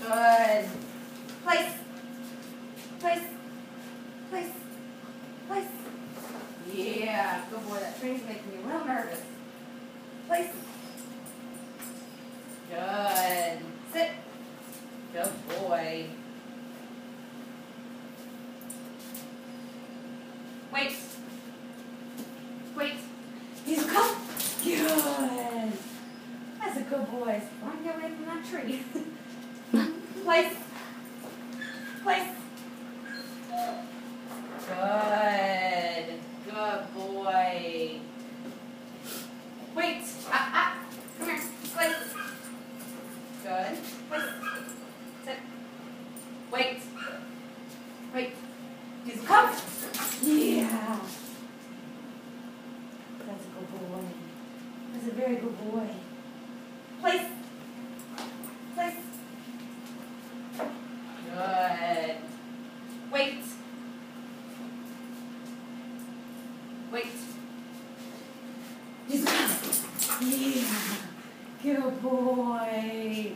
Good. Place. Place. Place. Place. Yeah, good boy. That train's making me real nervous. Place. Good. Sit. Good boy. Wait. Wait. He's come. Good. That's a good boy. Get away from that tree. Place. Place. Good. Good boy. Wait. Ah, ah. Come here. Place. Good. Place. Sit. Wait. Wait. He's come. Yeah. That's a good boy. That's a very good boy. Place. Place. Good. Wait. Wait. Come. Yeah. Good boy.